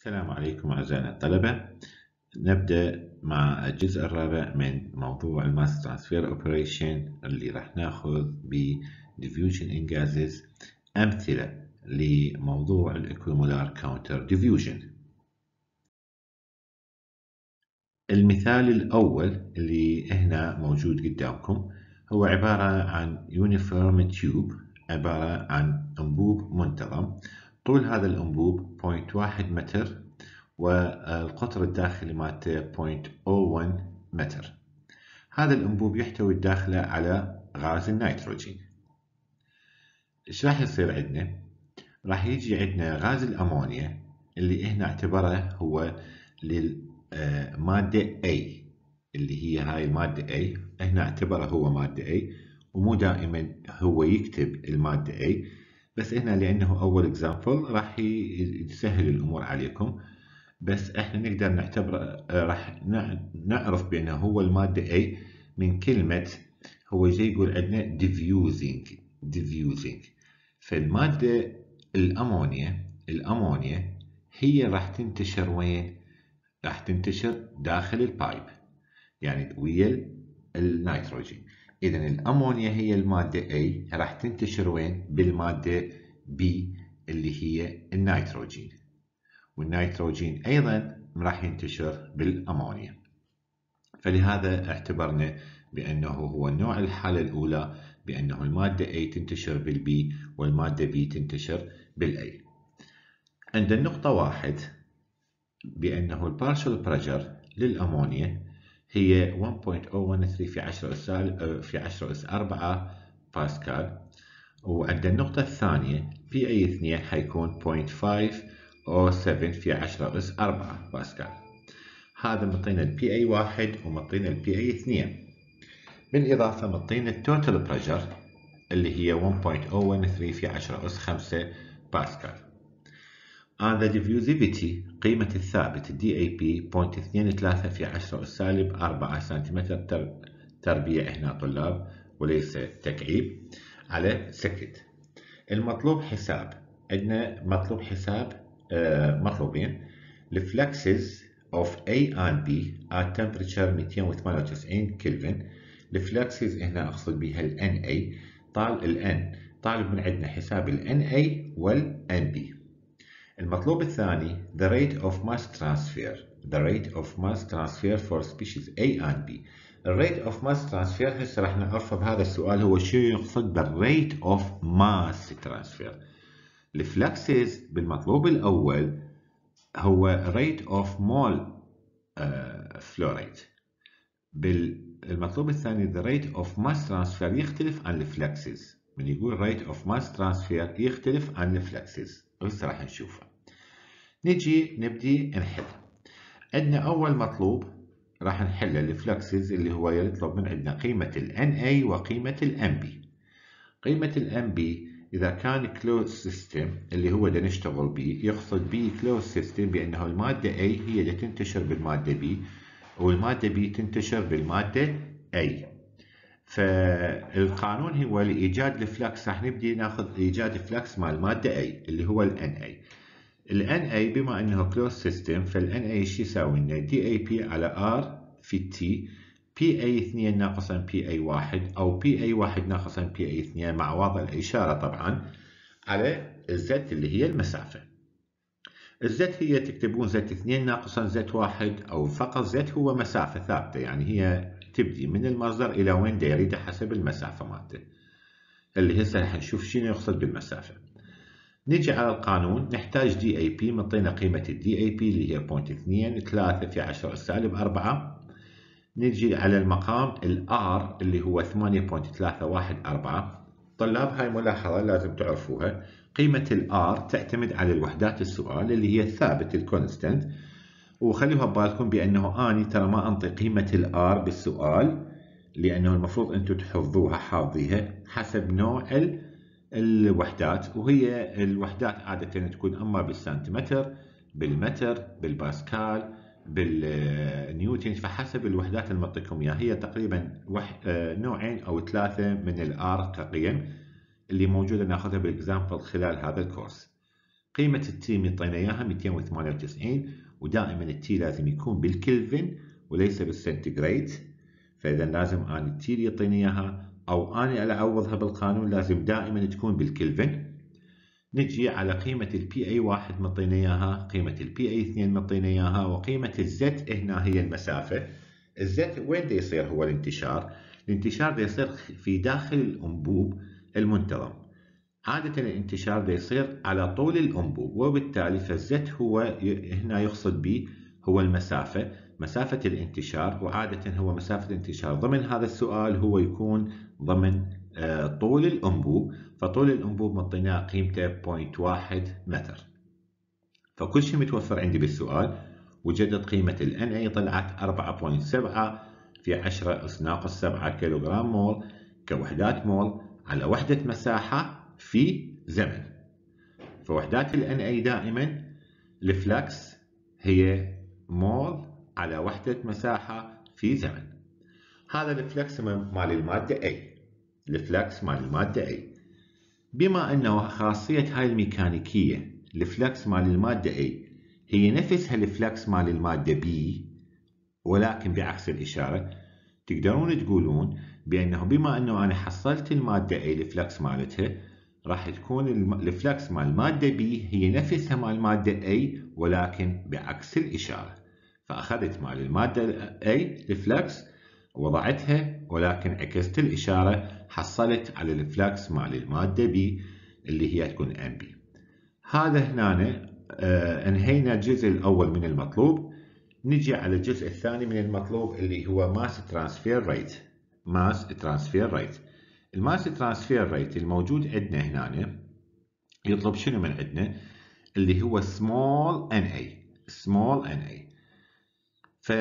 السلام عليكم أعزائنا الطلبة. نبدأ مع الجزء الرابع من موضوع ال mass transfer operation اللي راح نأخذ ب diffusion in gases أمثلة لموضوع ال equimolar counter diffusion. المثال الأول اللي هنا موجود قدامكم هو عبارة عن uniform tube عبارة عن أنبوب منتظم. طول هذا الأنبوب 0.1 متر والقطر الداخلي مالته 0.01 متر. هذا الأنبوب يحتوي الداخلة على غاز النيتروجين. إيش راح يصير عندنا؟ راح يجي عندنا غاز الأمونيا اللي إحنا نعتبره هو للمادة A اللي هي هاي المادة A. إحنا نعتبره هو مادة A ومو دائما هو يكتب المادة A. بس هنا لأنه أول example راح يسهل الأمور عليكم. بس إحنا نقدر نعتبر راح نعرف بأنه هو المادة A من كلمة هو جاي يقول عندنا diffusing diffusing. فالمادة الأمونيا الأمونيا هي راح تنتشر وين؟ راح تنتشر داخل ال pipe يعني ويا النيتروجين. إذا الأمونيا هي المادة A راح تنتشر وين؟ بالمادة B اللي هي النيتروجين. والنيتروجين أيضا راح ينتشر بالأمونيا. فلهذا اعتبرنا بأنه هو النوع الحالة الأولى بأنه المادة A تنتشر بال B والمادة B تنتشر بال A عند النقطة واحد بأنه ال partial pressure للأمونيا هي 1.013 في 10 أس في 10 أس 4 باسكال. وعند النقطة الثانية PA2 حيكون 0.5 أو 7 في 10 أس 4 باسكال. هذا مطينا ال PA1 ومطينا ال PA2 بالإضافة مطينا ال total pressure اللي هي 1.013 في 10 أس 5 باسكال. And the diffusivity قيمة الثابت DAB 0.23 في 10 سالب 4 سنتيمتر تربيع هنا طلاب وليس تكعيب على sec. المطلوب حساب. عندنا مطلوب حساب آه مطلوبين. ال fluxes of A and B at temperature 298 كلفن ال fluxes هنا أقصد بها ال NA طال ال N. طالب من عندنا حساب ال NA وال NB المطلوب الثاني the rate of mass transfer. The rate of mass transfer for species A and B. ال rate of mass transfer هسه راح نعرفه بهذا السؤال هو شو يقصد بال rate of mass transfer ال fluxes بالمطلوب الأول هو rate of mole flow rate بالمطلوب الثاني the rate of mass transfer يختلف عن ال fluxes. من يقول rate of mass transfer يختلف عن ال fluxes. هسه راح نشوفه. نجي نبدي نحل. عندنا أول مطلوب راح نحل ال fluxes اللي هو يطلب من عندنا قيمة ال NA وقيمة ال NB قيمة ال NB إذا كان closed system اللي هو دا نشتغل به يقصد به closed system بأنه المادة A هي اللي تنتشر بالمادة B والمادة B تنتشر بالمادة A. فالقانون هو لإيجاد ال flux راح نبدي ناخذ إيجاد flux مال المادة A اللي هو ال NA ال NA بما إنه closed system فال NA شو يساوي؟ لنا DAB على R في T PA2 ناقصا PA1 أو PA1 ناقصا PA2 مع وضع الإشارة طبعا على ال Z اللي هي المسافة. ال Z هي تكتبون Z2 ناقصا Z1 أو فقط Z هو مسافة ثابتة يعني هي تبدي من المصدر إلى وين دا يريده حسب المسافة مالته. اللي هسه راح نشوف شنو يقصد بالمسافة. نجي على القانون نحتاج DAB مطينا قيمة ال DAB اللي هي 0.2 3 في 10 سالب 4 نجي على المقام ال R اللي هو 8.314 طلاب هاي ملاحظة لازم تعرفوها. قيمة ال R تعتمد على الوحدات السؤال اللي هي الثابت ال constant وخلوها ببالكم بأنه أني ترى ما أنطي قيمة ال R بالسؤال لأنه المفروض أنتم تحفظوها حافظيها حسب نوع الوحدات وهي الوحدات عادة تكون أما بالسنتيمتر بالمتر بالباسكال بالنيوتن فحسب الوحدات المعطيكم إياها. هي تقريبا نوعين أو ثلاثة من ال R كقيم اللي موجودة نأخذها بال example خلال هذا الكورس. قيمة ال T مطينا إياها 298 ودائما ال T لازم يكون بالكلفن وليس بالسنتيغريد فإذا لازم أنا ال T اللي يعطيني إياها أو أنا أعوضها بالقانون لازم دائما تكون بالكلفن. نجي على قيمة ال PA واحد مطينا إياها قيمة ال PA اثنين مطينا إياها وقيمة ال Z هنا هي المسافة. الزت وين دا يصير هو الانتشار؟ الانتشار دا يصير في داخل الأنبوب المنتظم. عادة الانتشار دا يصير على طول الأنبوب وبالتالي فالزت هو هنا يقصد به هو المسافة مسافة الانتشار. وعادة هو مسافة الانتشار. ضمن هذا السؤال هو يكون ضمن آه، طول الأنبوب. فطول الأنبوب مطيناه قيمته 0.1 متر. فكل شيء متوفر عندي بالسؤال وجدت قيمة ال NA طلعت 4.7 في 10 أس ناقص 7 كيلوغرام مول كوحدات مول على وحدة مساحة في زمن. فوحدات ال NA دائما ال flux هي مول على وحدة مساحة في زمن. هذا ال flux مال المادة A. ال flux مال المادة A. بما أنه خاصية هاي الميكانيكية ال flux مال المادة A هي نفسها ال flux مال المادة B ولكن بعكس الإشارة تقدرون تقولون بأنه بما أنه أنا حصلت المادة A ال flux مالتها راح تكون ال flux مال المادة B هي نفسها مال المادة A ولكن بعكس الإشارة. فأخذت مال المادة A ال flux وضعتها ولكن عكست الإشارة حصلت على ال flux مال المادة B اللي هي تكون NB هذا هنا آه انهينا الجزء الأول من المطلوب. نجي على الجزء الثاني من المطلوب اللي هو mass transfer rate mass transfer rate ال mass transfer rate الموجود عندنا هنا يطلب شنو من عندنا؟ اللي هو small na small na ف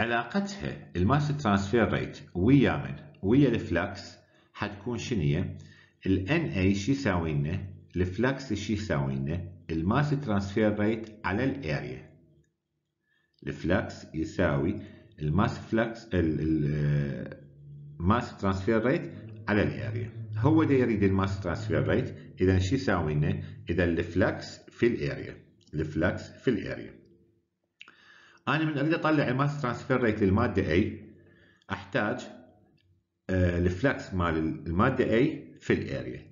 علاقتها ال mass transfer rate ويا من ويا ال flux حتكون شنية ال NA شو يساوي لنا ال flux شو يساوي لنا ال mass transfer rate على ال area ال flux يساوي ال mass flux ال mass transfer rate على ال area هو ده يريد ال mass transfer rate. اذا شو يساوي لنا اذا الفلكس في الاريا الفلكس في الاريا أنا من أريد أطلع ال mass transfer rate للمادة A. أحتاج آه، ال flux مال المادة A في ال area.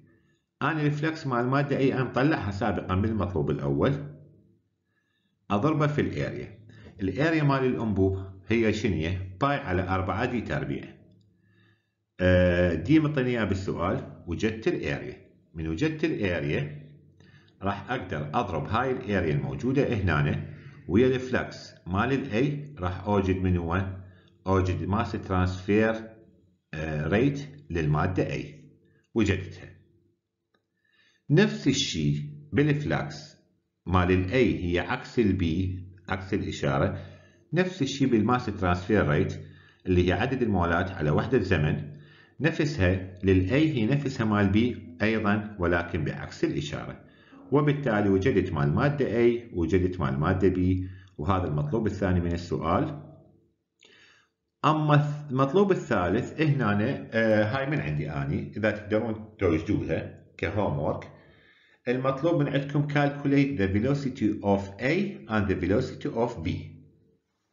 أنا ال flux مال المادة A أنا مطلعها سابقا بالمطلوب الأول. أضربه في ال area. ال area مال الأنبوب هي شنية باي على 4 D تربيع. آه، دي مطنيه بالسؤال. وجدت ال area. من وجدت ال area راح أقدر أضرب هاي ال area الموجودة هنا. ويا ال flux مال ال A راح أوجد من هو أوجد mass transfer rate للمادة A وجدتها. نفس الشيء بال flux مال ال A هي عكس ال B عكس الإشارة. نفس الشيء بال mass transfer rate اللي هي عدد المولات على وحدة زمن نفسها لل A هي نفسها مال B أيضا ولكن بعكس الإشارة. وبالتالي وجدت مال مادة A وجدت مال مادة B. وهذا المطلوب الثاني من السؤال. أما المطلوب الثالث هنا آه هاي من عندي أني إذا تقدرون توجدوها ك homework المطلوب من عندكم calculate the velocity of A and the velocity of B.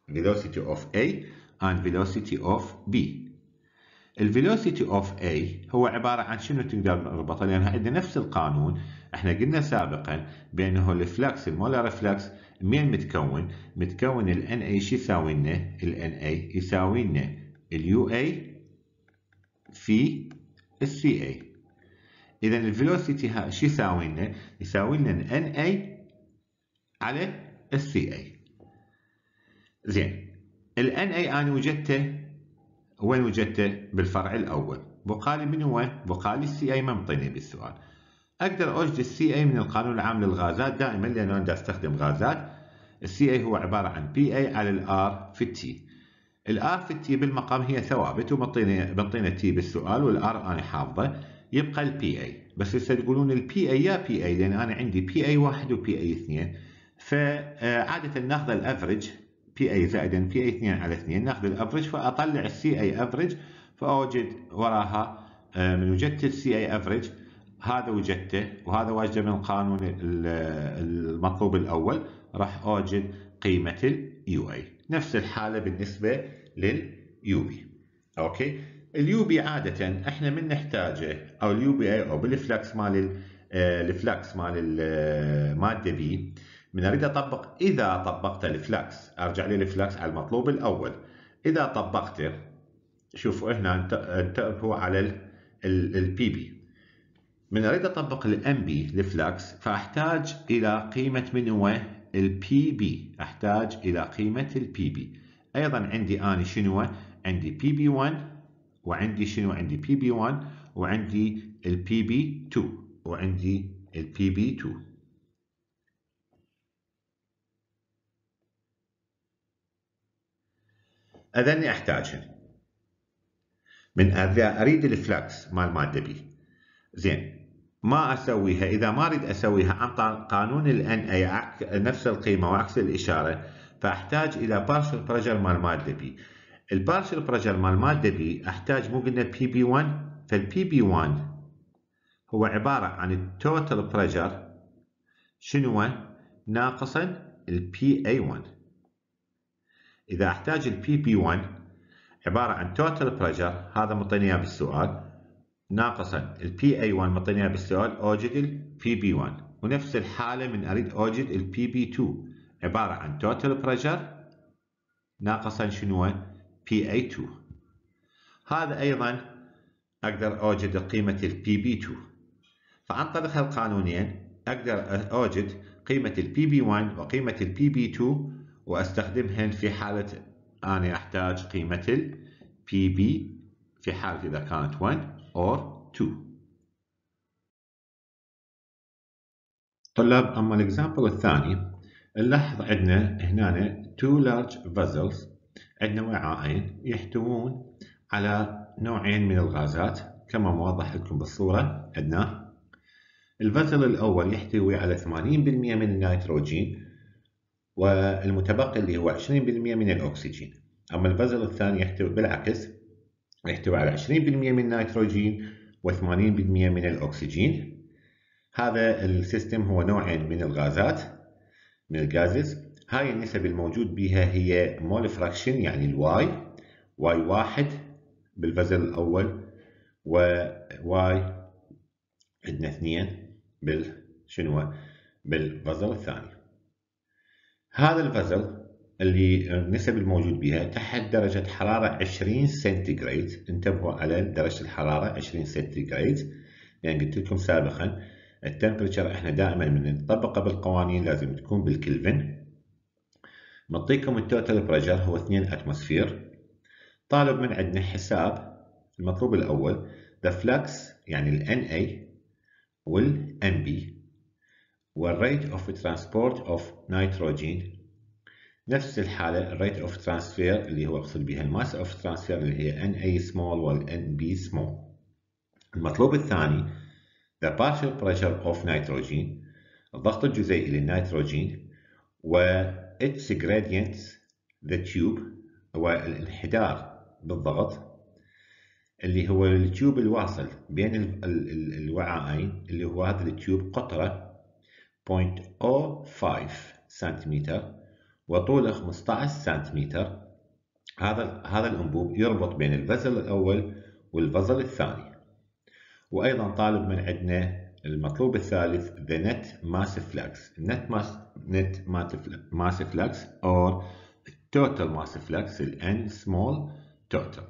Velocity of A and velocity of B. ال velocity of A هو عبارة عن شنو تقدر نربطه لأن عندنا نفس القانون. إحنا قلنا سابقا بأنه ال flux ال molar flux مين متكون؟ متكون ال NA شو يساوي لنا؟ ال NA يساوي لنا ال UA في ال CA إذا ال velocity شو يساوي لنا؟ يساوي لنا NA على ال CA زين ال NA أنا وجدته وين وجدته؟ بالفرع الأول بقالي من وين؟ بقالي ال CA ما مطيني بالسؤال أقدر أوجد ال CA من القانون العام للغازات دائما لأنه أنا أستخدم غازات. ال CA هو عبارة عن PA على ال R في ال T. ال R في ال T بالمقام هي ثوابت ومطينا مطينا ال T بالسؤال وال R أنا حافظة. يبقى ال PA بس هسه تقولون ال PA يا PA لأن أنا عندي PA واحد و PA اثنين. فعادة ناخذ ال average PA زائدا PA 2 على 2 ناخذ ال average فأطلع ال CA average فأوجد وراها آه، من وجدت ال CA average هذا وجدته وهذا واجده من القانون المطلوب الأول راح أوجد قيمة ال UA نفس الحالة بالنسبة لل UB okay؟ ال UB عادة إحنا من نحتاجه أو ال UBA أو بال flux مال ال flux مال المادة B من أريد أطبق إذا طبقت ال flux أرجع لي ال flux على المطلوب الأول. إذا طبقته شوفوا هنا انتبهوا على ال PB من أريد أطبق ال NB ال flux فأحتاج إلى قيمة من هو ال PB أحتاج إلى قيمة ال PB أيضا عندي اني شنو؟ عندي PB 1 وعندي شنو؟ عندي PB 1 وعندي ال PB 2 وعندي ال PB 2 اذني احتاجهن من أريد ال flux مال مادة B زين. ما أسويها إذا ما أريد أسويها عن قانون ال NA نفس القيمة وعكس الإشارة فأحتاج إلى partial pressure مال ماده B ال partial pressure مال ماده B أحتاج مو قلنا PB 1 فال PB 1 هو عبارة عن ال total pressure شنو؟ ناقصا ال PA 1 إذا أحتاج ال PB 1 عبارة عن total pressure هذا مطيني بالسؤال. ناقصا ال PA 1 مطيني بالسؤال أوجد ال PB 1 ونفس الحالة من أريد أوجد ال PB 2 عبارة عن total pressure ناقصا شنو؟ PA 2 هذا أيضا أقدر أوجد قيمة ال PB 2 فعن طريق هالقانونين. أقدر أوجد قيمة ال PB 1 وقيمة ال PB 2 وأستخدمهن في حالة أنا أحتاج قيمة ال PB في حالة إذا كانت 1 or 2 طلاب أما ال example الثاني نلاحظ عندنا هنا two large vessels عندنا وعاءين يحتوون على نوعين من الغازات كما موضح لكم بالصورة عندنا. ال vessel الأول يحتوي على 80% من النيتروجين والمتبقي اللي هو 20% من الأكسجين. أما ال vessel الثاني يحتوي بالعكس يحتوي على 20% من النيتروجين و80% من الأكسجين. هذا ال system هو نوعين من الغازات من ال gases. هاي النسب الموجود بها هي mole fraction يعني ال Y. Y واحد بال vessel الأول و Y عندنا اثنين بالشنو بال vessel الثاني. هذا ال vessel اللي النسب الموجود بها تحت درجة حرارة 20 سنتيغريد انتبهوا على درجة الحرارة 20 سنتيغريد لأن يعني قلت لكم سابقا ال temperature إحنا دائما من نطبقه بالقوانين لازم تكون بالكلفن. نعطيكم ال total pressure هو 2 atmosphere طالب من عندنا حساب. المطلوب الأول the flux يعني ال NA وال NB وال rate of transport of nitrogen نفس الحالة ال rate of transfer اللي هو أقصد بها ال mass of transfer اللي هي NA small وال NB small. المطلوب الثاني the partial pressure of nitrogen الضغط الجزيئي للنيتروجين و its gradients the tube والانحدار بالضغط اللي هو التيوب الواصل بين الوعاءين اللي هو هذا التيوب قطرة 0.05 سنتيمتر. وطوله 15 سنتيمتر. هذا هذا الأنبوب يربط بين الفزل الأول والفزل الثاني. وأيضا طالب من عندنا المطلوب الثالث the net mass flux. Net mass net mass flux or total mass flux ال n small total.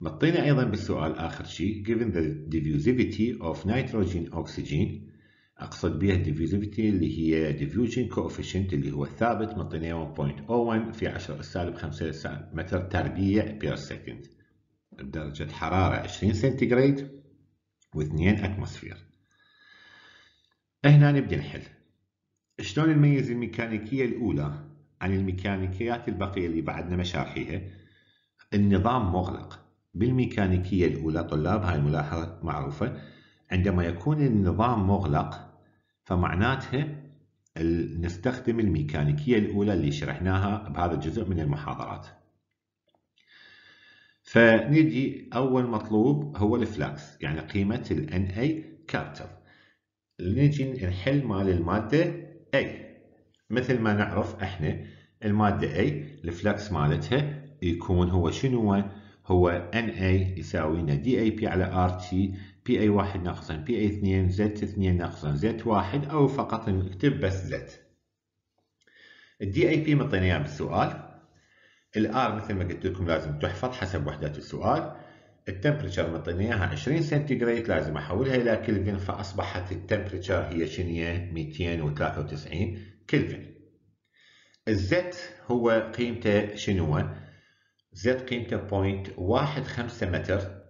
مطينا أيضا بالسؤال آخر شيء. Given the diffusivity of nitrogen oxygen أقصد بها ال diffusivity اللي هي diffusion coefficient اللي هو الثابت مطيناه 1.01 في 10 السالب 5 متر تربيع per second بدرجة حرارة 20 سنتيغريد و2 اتموسفير هنا نبدأ نحل. شلون نميز الميكانيكية الأولى عن الميكانيكيات البقية اللي بعدنا مشارحيها؟ النظام مغلق. بالميكانيكية الأولى طلاب هاي الملاحظة معروفة. عندما يكون النظام مغلق فمعناتها نستخدم الميكانيكية الأولى اللي شرحناها بهذا الجزء من المحاضرات. فنجي أول مطلوب هو ال flux يعني قيمة ال NA capital نجي نحل مال المادة A. مثل ما نعرف إحنا المادة A ال flux مالتها يكون هو شنو؟ هو NA يساوي لنا DAP على RT PA1 ناقصا PA2 Z2 ناقصا Z1 أو فقط نكتب بس Z ال DAB مطينا اياه بالسؤال. ال R مثل ما قلت لكم لازم تحفظ حسب وحدات السؤال. ال temperature مطينا إياها 20 سنتيغريد لازم أحولها إلى كلفن فأصبحت ال temperature هي شنو 293 كلفن ال Z هو قيمته شنو؟ Z قيمته 0.15 متر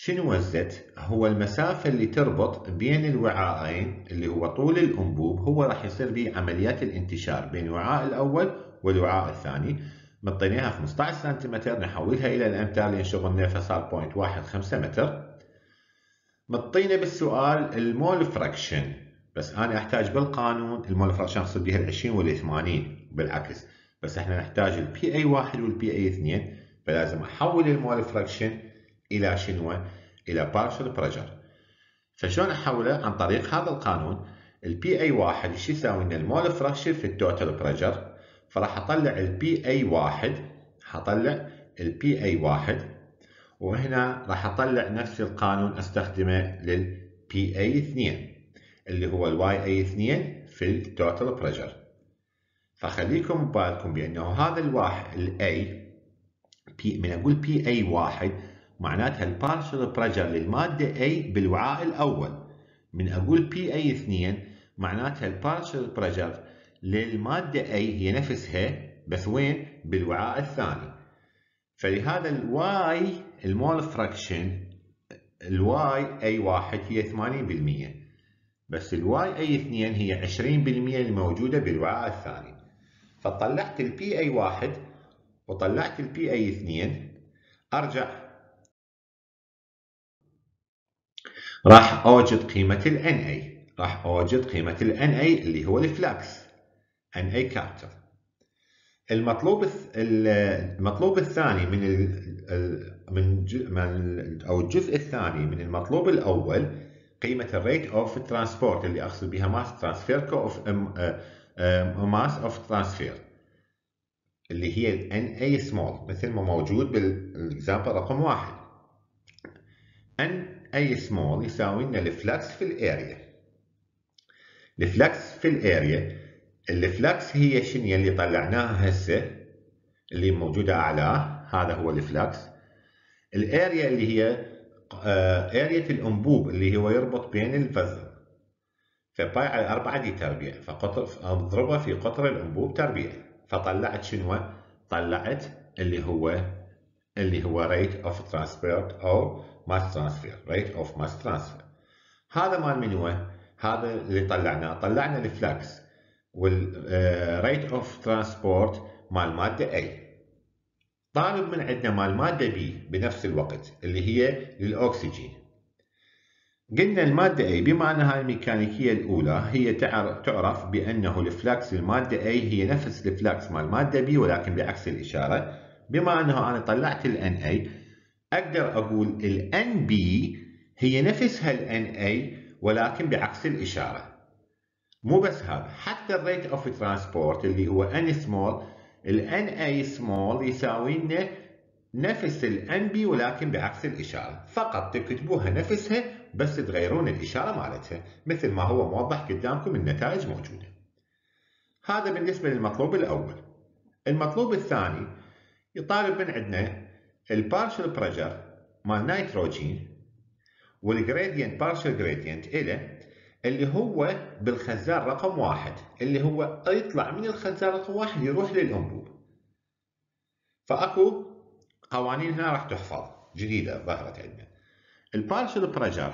شنو ال Z هو المسافة اللي تربط بين الوعاءين اللي هو طول الأنبوب هو راح يصير به عمليات الانتشار بين الوعاء الأول والوعاء الثاني. مطيناها 15 سنتيمتر نحولها إلى الأمتار لأن شغلنا فصار 0.15 متر. مطينا بالسؤال ال mole fraction بس أنا أحتاج بالقانون ال mole fraction أقصد بها ال 20 وال 80 بالعكس. بس إحنا نحتاج ال PA 1 وال PA 2 فلازم أحول ال mole fraction إلى شنو؟ إلى partial pressure فشلون أحوله؟ عن طريق هذا القانون؟ ال PA واحد شو يساوي؟ لنا ال mole fraction في ال total pressure فراح أطلع ال PA واحد حطلع ال PA واحد. وهنا راح أطلع نفس القانون أستخدمه لل PA اثنين اللي هو ال YA اثنين في ال total pressure فخليكم ببالكم بأنه هذا الواحد ال AP من أقول PA واحد معناتها ال partial pressure للمادة A بالوعاء الأول. من أقول PA2 معناتها ال partial pressure للمادة A هي نفسها بس وين؟ بالوعاء الثاني. فلهذا ال Y ال mole fraction ال YA واحد هي 80% بس ال YA 2 هي 20% الموجودة بالوعاء الثاني. فطلعت ال PA واحد وطلعت ال PA 2 أرجع راح أوجد قيمة ال NA راح أوجد قيمة ال NA اللي هو ال flux NA capital. المطلوب المطلوب الثاني من ال من أو الجزء الثاني من المطلوب الأول قيمة ال rate of transport اللي أقصد بها mass transfer كو of mass of اللي هي ال NA small مثل ما موجود بال example رقم واحد. أي سمول يساوي لنا الفلكس في الاريا الفلكس في الاريا الفلكس هي شنو؟ اللي طلعناها هسه اللي موجودة اعلاه هذا هو ال flux ال area اللي هي area آه، الأنبوب اللي هو يربط بين ال vessel ف pi على 4 D تربيع فقطر أضربها في قطر الأنبوب تربيع. فطلعت شنو؟ طلعت اللي هو اللي هو rate of transport أو mass transfer rate of mass transfer. هذا مال من هو؟ هذا اللي طلعناه طلعنا ال flux وال rate of transport مال مادة A. طالب من عندنا مال مادة B بنفس الوقت اللي هي للأكسجين. قلنا المادة A بما أنها الميكانيكية الأولى هي تعرف بأنه ال flux المادة A هي نفس ال flux مال مادة B ولكن بعكس الإشارة. بما أنه أنا طلعت ال NA أقدر أقول ال NB هي نفسها ال NA ولكن بعكس الإشارة. مو بس هذا حتى ال rate of transport اللي هو N small ال NA small يساوي لنا نفس ال NB ولكن بعكس الإشارة. فقط تكتبوها نفسها بس تغيرون الإشارة مالتها مثل ما هو موضح قدامكم النتائج موجودة. هذا بالنسبة للمطلوب الأول. المطلوب الثاني يطالب من عندنا ال partial pressure مال نيتروجين وال gradient partial gradient إلى اللي هو بالخزان رقم واحد اللي هو يطلع من الخزان رقم واحد يروح للأنبوب. فأكو قوانين هنا راح تحفظ جديدة ظهرت عندنا. ال partial pressure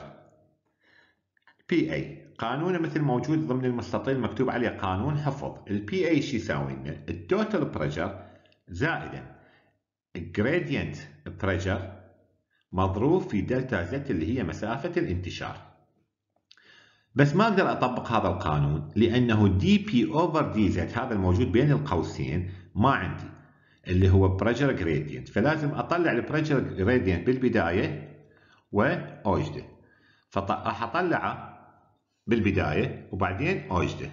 PA قانونه مثل موجود ضمن المستطيل مكتوب عليه قانون حفظ. ال PA شو يساوي؟ لنا ال total pressure زائدا. gradient pressure مضروب في delta Z اللي هي مسافة الانتشار. بس ما أقدر أطبق هذا القانون لأنه dP over dZ هذا الموجود بين القوسين ما عندي اللي هو pressure gradient. فلازم أطلع ال pressure gradient بالبداية واوجده فراح أطلعه بالبداية وبعدين أوجده.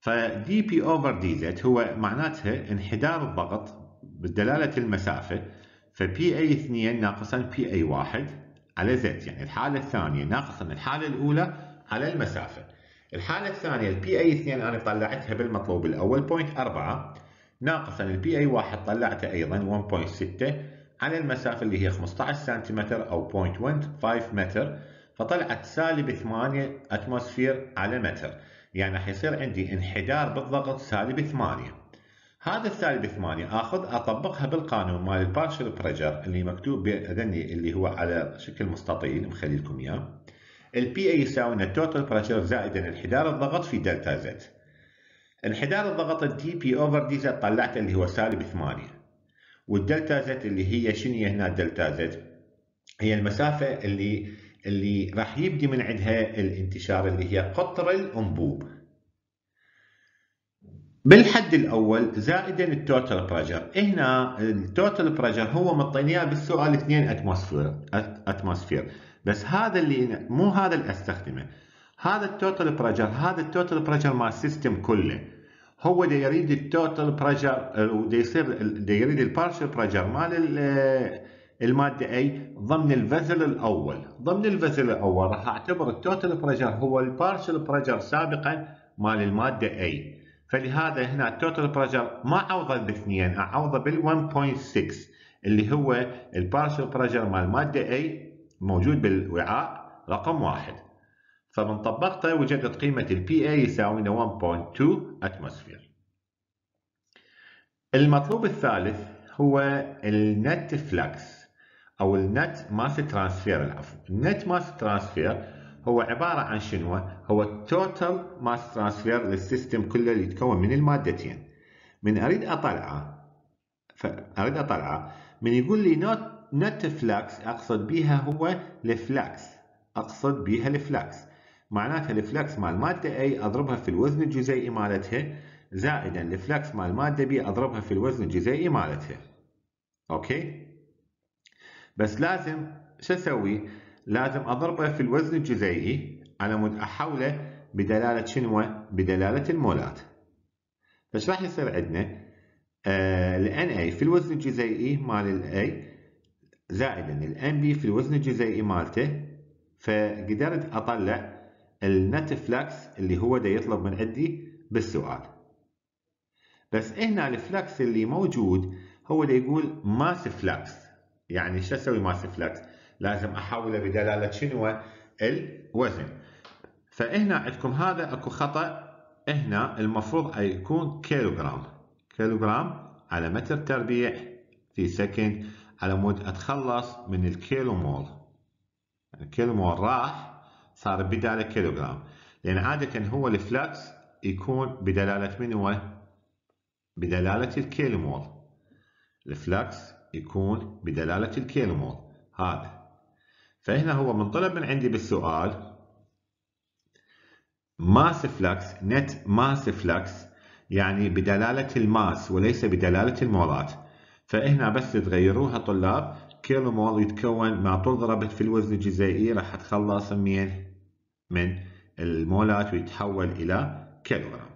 ف dP over dZ هو معناتها انحدار الضغط بدلاله المسافة ف PA 2 ناقصا PA 1 على Z يعني الحالة الثانية ناقصا الحالة الأولى على المسافة. الحالة الثانية ال PA 2 أنا طلعتها بالمطلوب الأول point 4 ناقصا ال PA 1 طلعته أيضا 1.6 على المسافة اللي هي 15 سنتيمتر أو 0.15 متر فطلعت سالب 8 atmosphere على متر. يعني راح يصير عندي انحدار بالضغط سالب 8 هذا السالب 8 آخذ اطبقها بالقانون مال ال partial pressure اللي مكتوب باذني اللي هو على شكل مستطيل مخلي لكم اياه ال PA يساوي ال total pressure زائدا انحدار الضغط في delta Z انحدار الضغط ال dP over dZ طلعته اللي هو سالب 8 وال delta Z اللي هي شنو هنا delta Z هي المسافة اللي اللي راح يبدي من عندها الانتشار اللي هي قطر الأنبوب. بالحد الأول زائدا ال total pressure هنا ال total pressure هو مطيناه بالسؤال 2 atmosphere atmosphere بس هذا اللي مو هذا اللي أستخدمه. هذا ال total pressure هذا ال total pressure مال ال system كله. هو دا يريد ال total pressure ودا يصير دا يريد ال partial pressure مال المادة A ضمن ال vessel الأول. ضمن ال vessel الأول راح أعتبر ال total pressure هو ال partial pressure سابقا مال المادة A. فلهذا هنا ال total pressure ما عوضه باثنين أعوضه بال 1.6 اللي هو ال partial pressure مال المادة A موجود بالوعاء رقم واحد. فمن طبقته وجدت قيمة ال PA يساوي 1.2 atmosphere المطلوب الثالث هو ال net flux أو ال net mass transfer العفو ال net mass transfer هو عبارة عن شنو؟ هو ال total mass transfer لل system كله اللي يتكون من المادتين. من أريد أطلعه فأريد أطلعه. من يقول لي نوت net flux أقصد بها هو ال flux. أقصد بها ال flux. معناتها ال flux مال مادة A أضربها في الوزن الجزيئي مالتها زائدا ال flux مال مادة B أضربها في الوزن الجزيئي مالتها. okay؟ بس لازم شو أسوي؟ لازم أضربها في الوزن الجزيئي على مود أحوله بدلالة شنو؟ بدلالة المولات. فايش راح يصير عندنا آه ال NA في الوزن الجزيئي مال ال A زائدا ال NB في الوزن الجزيئي مالته فقدرت أطلع ال net flux اللي هو دا يطلب من عندي بالسؤال. بس هنا ال flux اللي موجود هو دا يقول mass flux يعني شو أسوي mass flux لازم احوله بدلالة شنو الوزن. فهنا عندكم هذا أكو خطأ. هنا المفروض يكون كيلوغرام. كيلوغرام على متر تربيع في second على مود أتخلص من الكيلو مول الكيلو مول راح صار بدالة كيلوغرام. لأن عادة هو ال flux يكون بدلالة من هو؟ بدلالة الكيلو مول ال flux يكون بدلالة الكيلو مول هذا. فهنا هو من طلب من عندي بالسؤال mass flux net mass flux يعني بدلالة ال mass وليس بدلالة المولات. فهنا بس تغيروها طلاب كيلو مول يتكون مع طول ضربت في الوزن الجزيئي راح تخلص من من المولات ويتحول إلى كيلوغرام.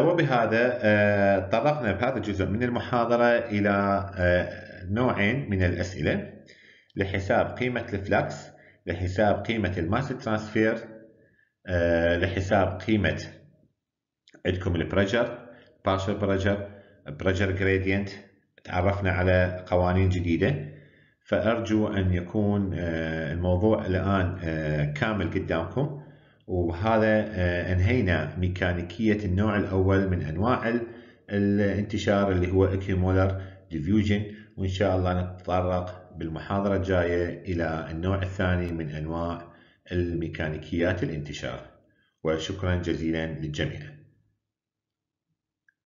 وبهذا آه طرقنا بهذا الجزء من المحاضرة إلى آه نوعين من الأسئلة. لحساب قيمة ال flux لحساب قيمة ال mass transfer لحساب قيمة عندكم ال pressure partial pressure pressure gradient تعرفنا على قوانين جديدة. فأرجو أن يكون الموضوع الآن كامل قدامكم. وهذا أنهينا ميكانيكية النوع الأول من أنواع الانتشار اللي هو equimolar diffusion وإن شاء الله نتطرق بالمحاضرة الجاية إلى النوع الثاني من أنواع الميكانيكيات الانتشار. وشكرا جزيلا للجميع.